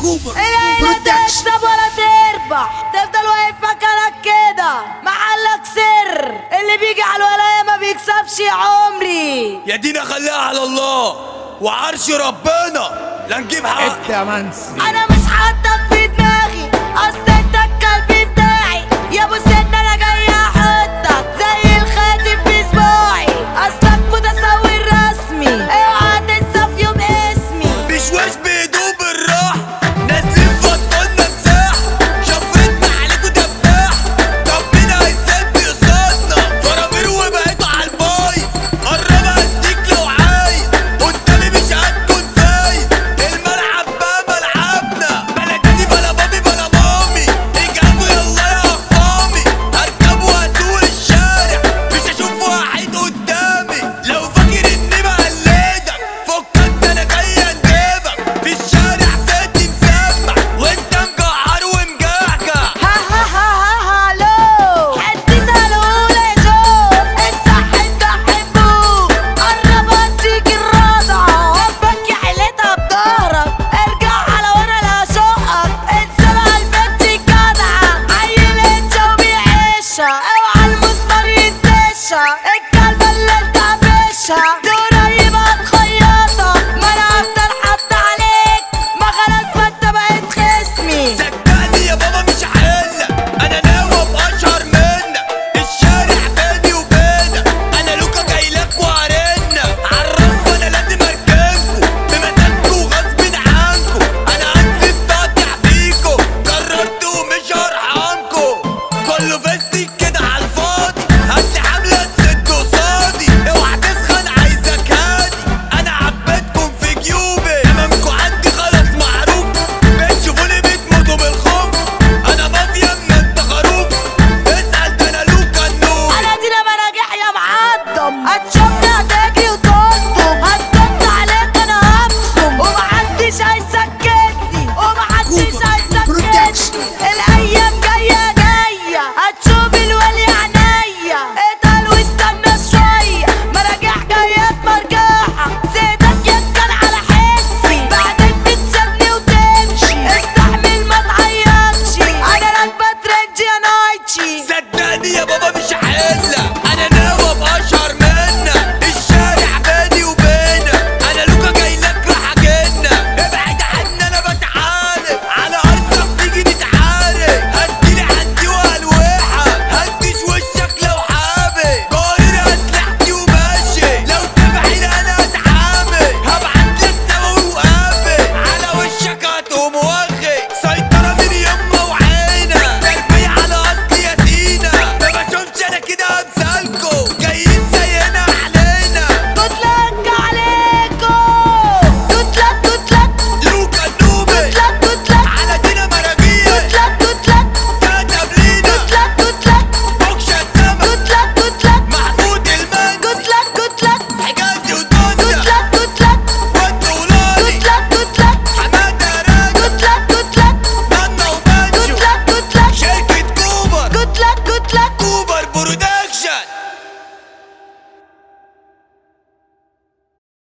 كوبر لا تكسب ولا تربح تفضل واقف مكانك كده محلك سر اللي بيجي على الولايه ما بيكسبش يا عمري يا دينا خليها على الله وعرش ربنا لا نجيب حق انت يا منسي أنا مش حاطط في دماغي اصل انت الكلب بتاعي يا ابو 차